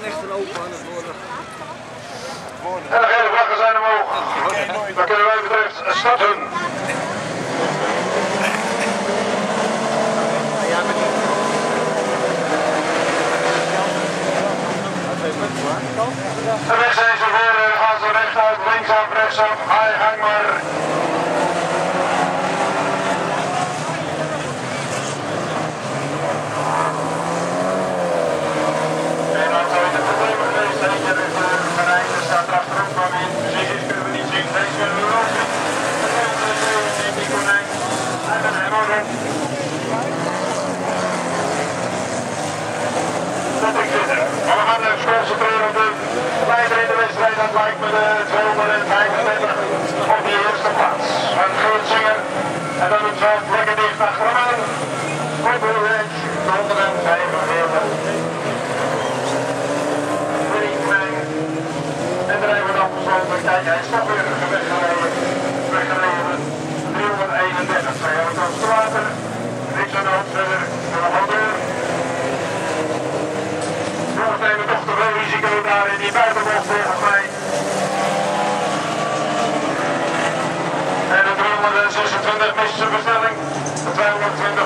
ben echt een open aan het worden. En de gele vlaggen zijn omhoog. Dan kunnen wij betreft starten. En weg zijn ze voor eh, en gaan ze rechtuit, linksaf, rechtsaf, hij hang maar. Lijkt me de 235 op die eerste plaats. Een Geert Zinger, en dan het veld lekker dicht achteraan. Kopelweg, 145. En er hebben we nog besloten, kijk, hij is toch weer weggereden. Weggereden. 331, twee auto's te water. Niks aan de hand verder, we gaan door. Nog nemen toch te veel risico daar in die buitenbocht volgens mij. 226 meter bestelling, 220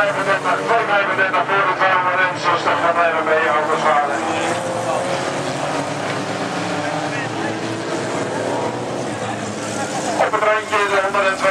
35, 235 voor de kamer en 60 gaan blijven mee, auto's. Op het randje de 102.